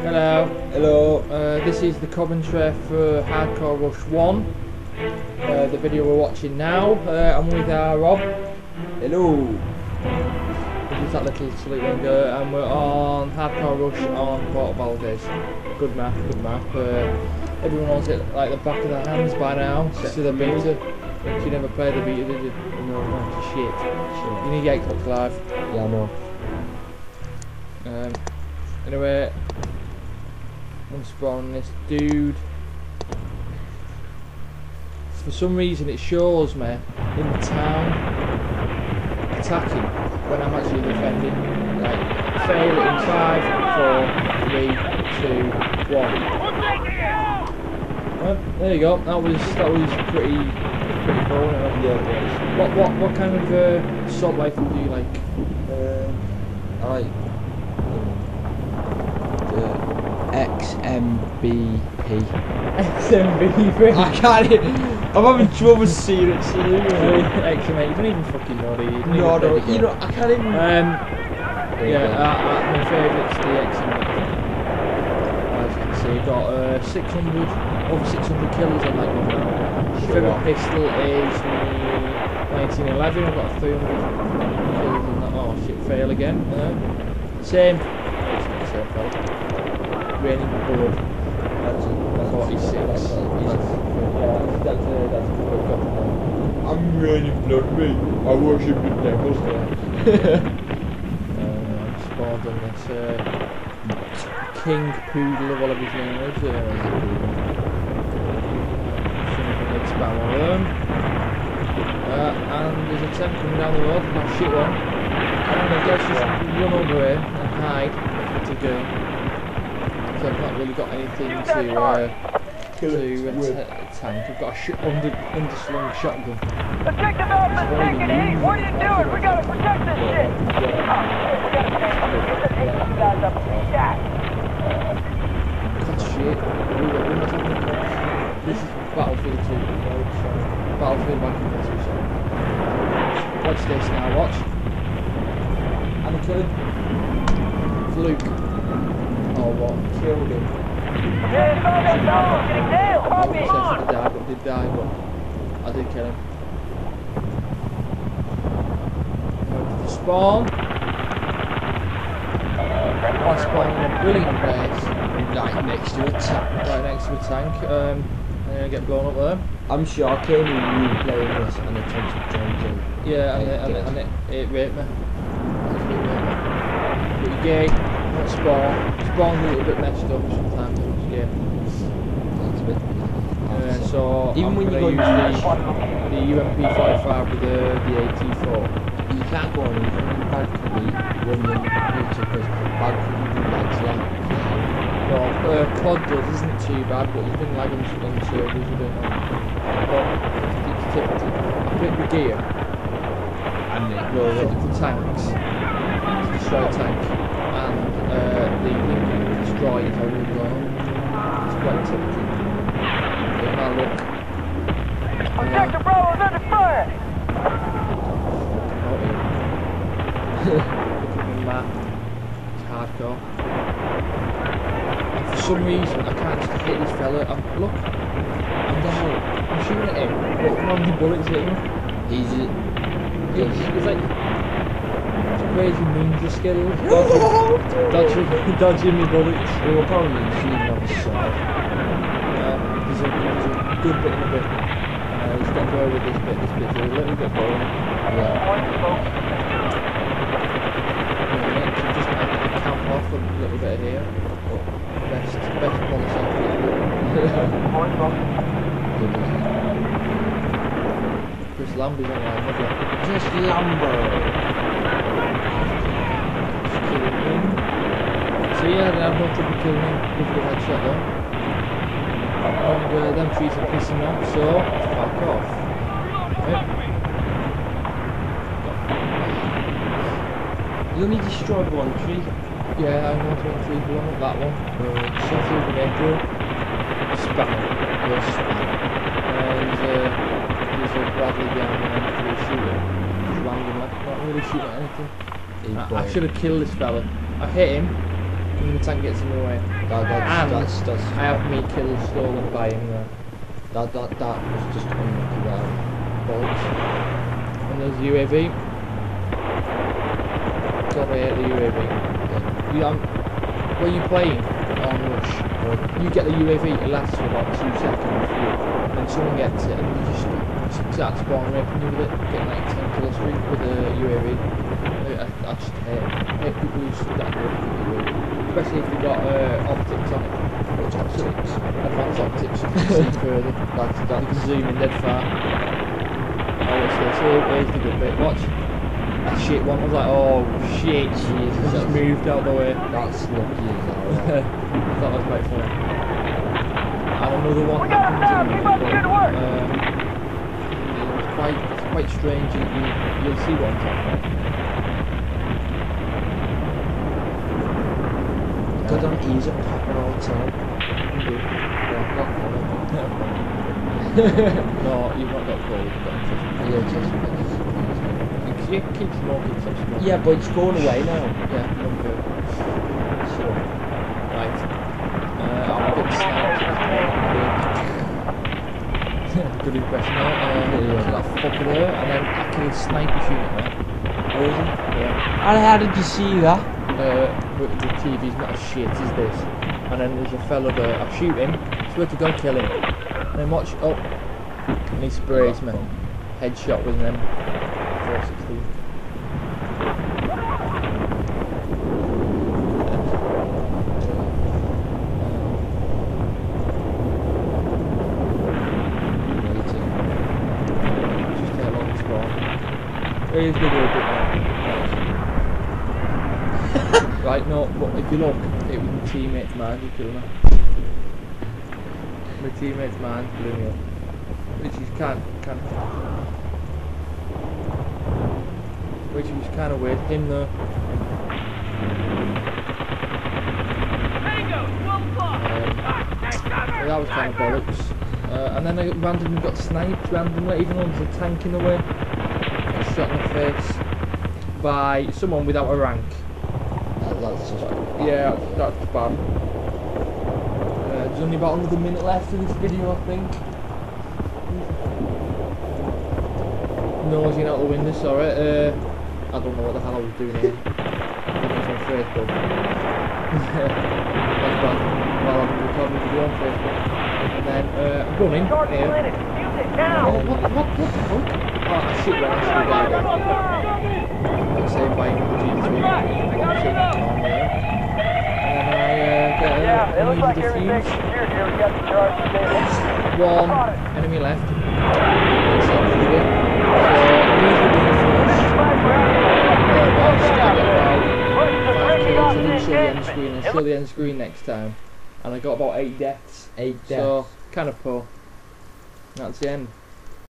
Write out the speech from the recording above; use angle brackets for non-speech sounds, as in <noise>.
Hello. Hello. Uh, this is the commentary for Hardcore Rush 1. Uh, the video we're watching now. Uh, I'm with our Rob. Hello. This is that little sleep uh, and we're on Hardcore Rush on Port Valdez. Good map, good map. Uh, everyone knows it like the back of their hands by now. Except the for you. beta. You never played the beta, did you? No, no. Shit. Shit. You need to get Xbox Live. Yeah, I know. Um, anyway, I'm spawning this dude. For some reason, it shows me in the town attacking when I'm actually defending. Like, fail in five, four, three, two, one. Well, there you go. That was that was pretty pretty cool. Yeah, What what what kind of uh, assault rifle do you like? Uh, I like the XMBP. <laughs> I can't. I'm having trouble seeing it. So XM8. You don't even fucking know, do you? You no, even no, you know, I can't even. Um, yeah, uh, uh, my favourite's the XM8. As you can see, got uh, 600, over 600 kills on that gun now. Sure. Favourite pistol is the 1911. I've got 300 kills on that. Oh shit, fail again. Uh, same. It's not the same. Raining blood. That's that's 46. That's, That's, that's, yeah, that's, that's, a, that's a good gun. I'm raining blood, me. I worship the devil. <laughs> Uh, spawned on this uh, King Poodle, or whatever his name is. Uh, shouldn't have spam one of them. Uh, and there's a tent coming down the road, that shit one. And I guess just run over here and hide if it's a girl. So I've not really got anything to uh, to it uh, with- t- tank. I've got a sh- under underslung shotgun. Objective Alpha taking heat. What are you doing? We gotta protect this shit. Oh, shit, we gotta get the AT guys up and shot. That's shit. We were- we're not having cops. This is Battlefield 2. Battlefield back in this or. Watch this now, watch. And I killed him. It's Luke. Oh, what? Killed him. Yeah, it's all that dog getting nailed. I Copy. wish I died, but did die, but I did kill him. Going to the spawn. I spawned in a brilliant place. Right next to a tank. Right next to a tank. Um, I'm gonna get blown up there. I'm sure I came in you playing this and the tanks were joined in. Yeah, and, Yeah, it, and, get it, it. and it, it raped me. Actually raped me. But you're gay, not spawn. Spawn's a little bit messed up sometimes. It's gay. That's a bit. Uh, so Even I'm when you gonna go use the, the UMP 45 with the, the AT4. you can't go on even bad could be when you're YouTube because bad could be like slam. Well, uh, COD does isn't too bad, but it's been lagging on servers, I don't know. But it's typical. I picked the gear, And it well, goes the, the tanks, to destroy tank, and uh, the thing you can destroy is how you go. It's quite typical. Yeah, now look. Objective Bravo's under fire. Look at the map. It's hardcore. And for some reason, I can't just hit this fella. I'm, look, I'm down. I'm shooting at him, but none of the bullets hit him. He's He's, he's like crazy ninja skills. Dodging, dodging, dodging me bullets. we were probably shooting off the side. Um, there's, a, there's a good bit in a bit. Uh, he's got to go with this bit. This bit's a little bit boring. Yeah. Yeah, so just I, I camp off a little bit here. But best, best policy. <laughs> Chris Lambie's online, lovely. Just Lambo. Just killing him. So yeah, I have no trouble killing him with the headshot though. And uh, them trees are pissing me off, so fuck off. Right. You only destroyed one tree. Yeah, I know one tree, but not that one. Uh, shot through the metro. Spam. Yes. Uh, there's a, there's a Bradley behind me and through shooting. Just randomly, not really shooting at anything. I, I should have killed this fella. I hit him, the tank gets in the way. That, that's, And that's, that's, I have me kills stolen by him there. that, that, that was just unlucky there. Bolts. And there's the UAV. God, I hate the UAV. Yeah. You, um, when you're playing on Rush, you get the UAV, it lasts for about two seconds, and then someone gets it, and you just start spawn raping you with it, getting like 10 kill streak with the UAV. I, I, I just hate, hate people who just that good with the UAV. Especially if you've got uh, optics on it. Which optics? Advanced optics, you can see <laughs> further. like You can zoom in dead far. Oh, what's this? Here, here's the good bit. Watch. That shit one. I was like, oh shit. Jesus, I just moved out of the way. that's lucky as hell. <laughs> that was quite funny. And another one We got him down. happens in Keep up the good work. um, It's quite, it's quite strange. You, you, you'll see what I'm talking about. Good ease of pepper all the time. Yeah, not funny. no, <laughs> you've not got cold. You've got infection. Yeah, just, You keep, keep smoking, stop smoking. yeah, but it's going away now. Yeah, okay. So, Right. Uh, I'm a bit sniped. <laughs> Good impression there. Uh, Yeah. that fucker there, and then I can sniper shoot at me. Yeah. and how did you see that? Uh, but the TV's not as shit as this. And then there's a fella there. I shoot him, swear to God, kill him. And then watch, oh, and he sprays me. Headshot with an M416. Just take a long spot. Here's the little bit. Right, no, but if you look, it was my teammate's man who killed me. My teammate's man blew me up. Which is kind kind of which was kind of weird. Him though. Um, that was kind of bollocks. Uh, and then I randomly got sniped randomly, even though there's a tank in the way. Got shot in the face by someone without a rank. That, that's just Yeah, that's bad. Uh, there's only about another minute left of this video, I think. Nosing out the window, sorry. Uh, I don't know what the hell I was doing here. I think it's on Facebook. <laughs> that's bad. Well, I'm recording the video on Facebook. And then, uh, I'm running Target here. planted. Use it Oh, now. what, what, what the fuck? Oh, I shit when I should have died there. Got saved by another G2. Got shit on there. And then I uh, get a, Yeah, it looks like everything's defuse. secured here. We got the charge stable. One enemy left. That's it, we did. So, I'm usually doing first. But I'll just get about five kills and then show the end screen and show the end screen next time. And I got about eight deaths. eight deaths. So, kind of poor. That's the end.